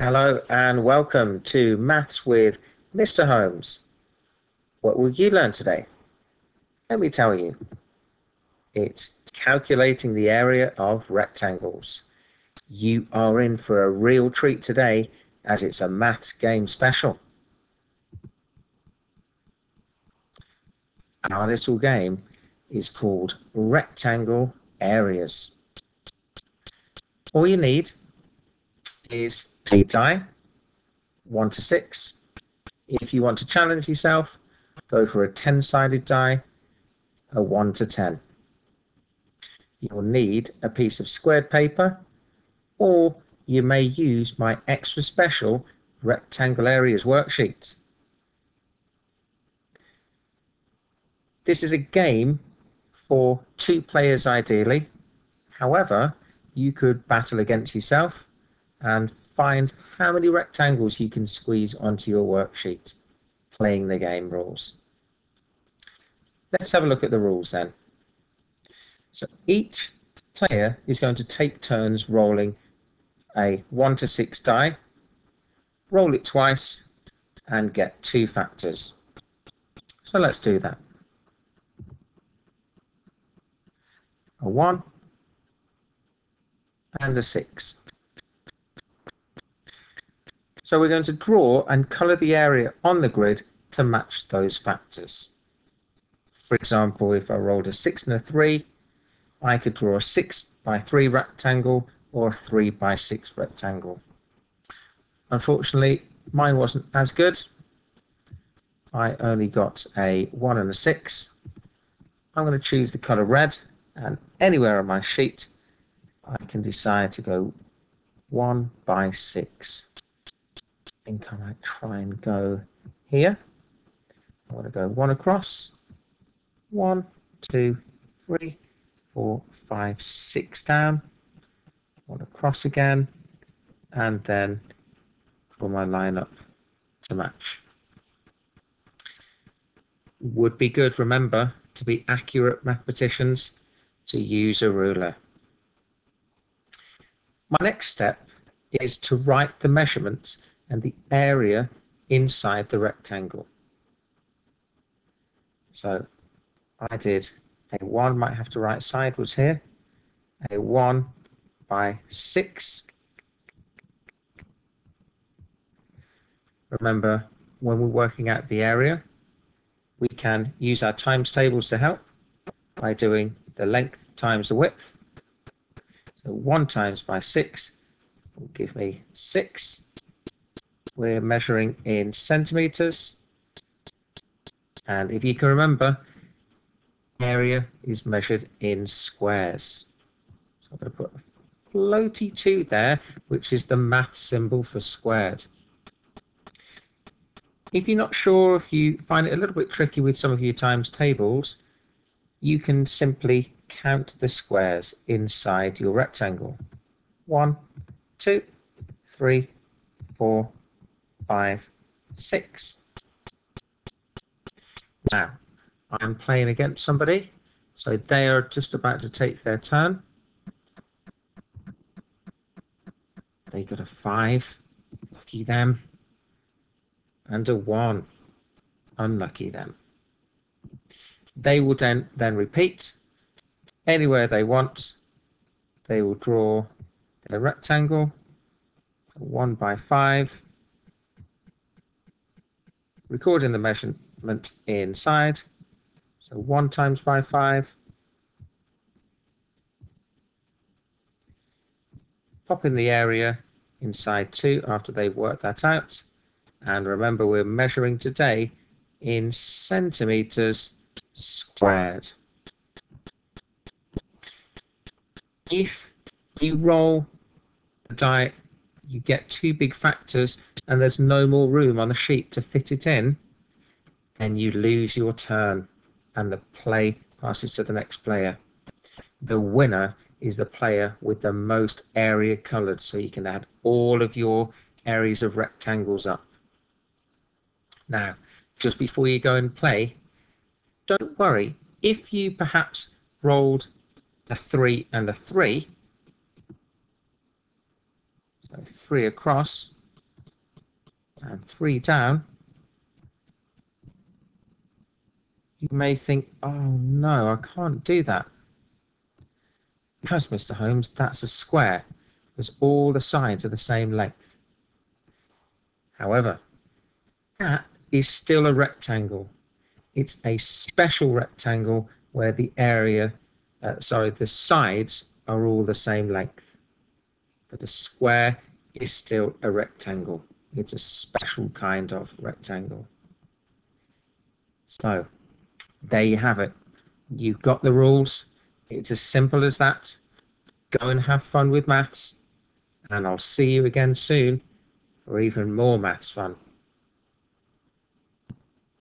Hello and welcome to Maths with Mr. Holmes. What will you learn today? Let me tell you. It's calculating the area of rectangles. You are in for a real treat today as it's a maths game special. Our little game is called Rectangle Areas. All you need is a die, 1 to 6. If you want to challenge yourself, go for a 10-sided die, a 1 to 10. You'll need a piece of squared paper, or you may use my extra special rectangle areas worksheet. This is a game for two players ideally. However, you could battle against yourself and find how many rectangles you can squeeze onto your worksheet playing the game rules. Let's have a look at the rules then. So each player is going to take turns rolling a 1 to 6 die, roll it twice and get two factors. So let's do that. A 1 and a 6. So we're going to draw and colour the area on the grid to match those factors. For example, if I rolled a 6 and a 3, I could draw a 6 by 3 rectangle or a 3 by 6 rectangle. Unfortunately, mine wasn't as good. I only got a 1 and a 6. I'm going to choose the colour red and anywhere on my sheet I can decide to go 1 by 6 think I might try and go here. I want to go one across. One, two, three, four, five, six down. One across again. And then draw my line up to match. Would be good, remember, to be accurate mathematicians, to use a ruler. My next step is to write the measurements and the area inside the rectangle. So I did a 1, might have to write sideways here, a 1 by 6. Remember, when we're working out the area, we can use our times tables to help by doing the length times the width. So 1 times by 6 will give me 6 we're measuring in centimeters. And if you can remember, area is measured in squares. So I'm going to put a floaty 2 there, which is the math symbol for squared. If you're not sure, if you find it a little bit tricky with some of your times tables, you can simply count the squares inside your rectangle. One, two, three, four, five, six. Now, I'm playing against somebody, so they are just about to take their turn. They got a five, lucky them, and a one, unlucky them. They will then, then repeat anywhere they want. They will draw a rectangle, one by five, recording the measurement inside. So 1 times by 5. Pop in the area inside 2 after they've worked that out. And remember, we're measuring today in centimeters squared. If you roll the die, you get two big factors and there's no more room on the sheet to fit it in, then you lose your turn and the play passes to the next player. The winner is the player with the most area coloured, so you can add all of your areas of rectangles up. Now, just before you go and play, don't worry. If you perhaps rolled a 3 and a 3, so 3 across, and 3 down, you may think, oh no, I can't do that. Because, Mr. Holmes, that's a square, because all the sides are the same length. However, that is still a rectangle. It's a special rectangle where the area, uh, sorry, the sides are all the same length. But a square is still a rectangle. It's a special kind of rectangle. So, there you have it. You've got the rules. It's as simple as that. Go and have fun with maths, and I'll see you again soon for even more maths fun.